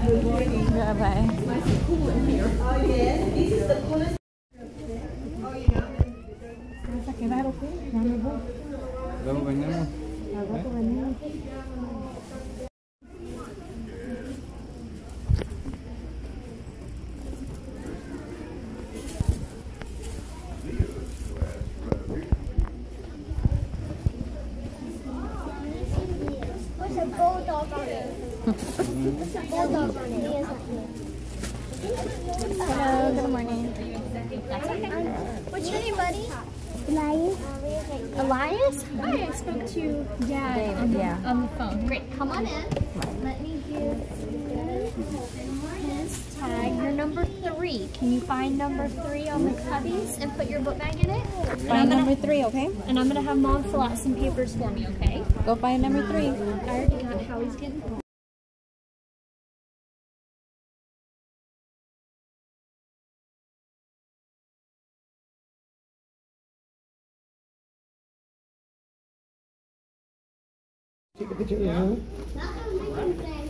Bye bye. ¿Vas a quedar o? Ya me voy. Luego venimos. Luego venimos. Bulldog on it? A bulldog on it? Hello, good morning. What's your name, buddy? Elias. Elias? Hi, I spoke to Dad on, the, yeah. on the phone. Great, come on in. Let me give three. Can you find number three on the cubbies and put your book bag in it? Find gonna- number three, okay? And I'm gonna have mom fill out some papers for me, okay? Go find number three. I already got how he's getting home. Take a picture. Yeah.